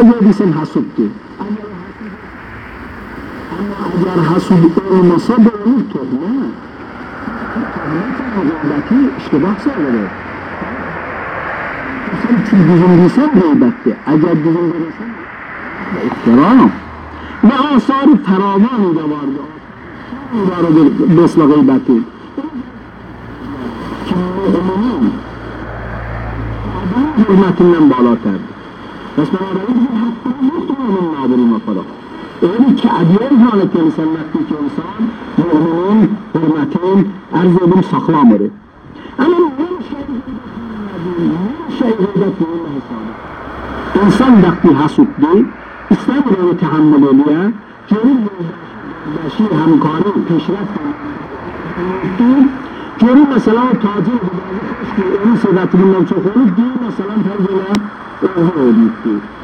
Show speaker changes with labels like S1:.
S1: ایا دیزنه هستید؟ آنها اجاره‌شون اول مصدومیت می‌کنه. اگر باتی شدارساله، سال چندین دیزنه باید باتی. اگر چندین دیزنه، به آثاری ترا مانده باردار. باردار به صلیب باتی. این اولین. اولین اولین با پس من حتی که حتی نمی‌تونه من نادری مفروض. که آدیان حال کنیم نکتی که انسان مؤمن و مکین ارزیابی سخلا اما نمی‌شه این حدود رو نمی‌شه این انسان دقتی حسود دی استاد را تحمل می‌کنه که این مشیر همکاری پیشرفت می‌کنه. که این مثلا تاجر بوده است که این سرعتی نمی‌تونه خورد. دیو مثلا تاجر horrorizo.